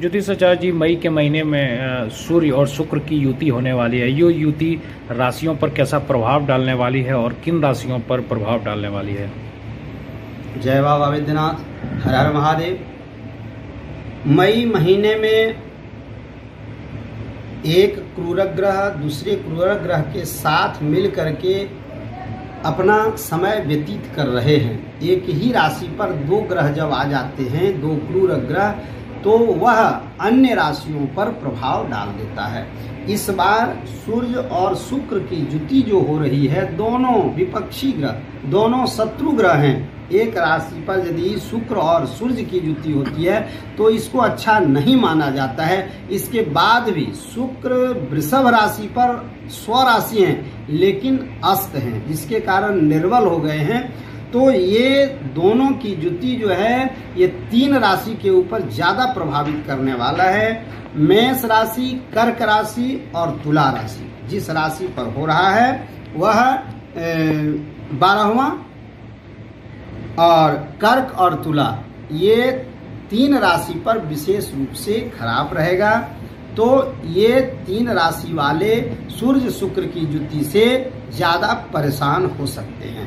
ज्योतिषाचार्य जी, मई के महीने में सूर्य और शुक्र की युति होने वाली है। ये युति राशियों पर कैसा प्रभाव डालने वाली है और किन राशियों पर प्रभाव डालने वाली है? जय बाबा वैद्यनाथ हर हर महादेव। मई महीने में एक क्रूर ग्रह दूसरे क्रूर ग्रह के साथ मिल करके अपना समय व्यतीत कर रहे हैं। एक ही राशि पर दो ग्रह जब आ जाते हैं, दो क्रूर ग्रह तो वह अन्य राशियों पर प्रभाव डाल देता है। इस बार सूर्य और शुक्र की जुति जो हो रही है, दोनों विपक्षी ग्रह, दोनों शत्रु ग्रह हैं। एक राशि पर यदि शुक्र और सूर्य की युति होती है तो इसको अच्छा नहीं माना जाता है। इसके बाद भी शुक्र वृषभ राशि पर स्वराशि हैं, लेकिन अस्त हैं, जिसके कारण निर्बल हो गए हैं। तो ये दोनों की युति जो है, ये तीन राशि के ऊपर ज़्यादा प्रभावित करने वाला है। मेष राशि, कर्क राशि और तुला राशि, जिस राशि पर हो रहा है, वह बारहवा और कर्क और तुला, ये तीन राशि पर विशेष रूप से खराब रहेगा। तो ये तीन राशि वाले सूर्य शुक्र की युति से ज़्यादा परेशान हो सकते हैं।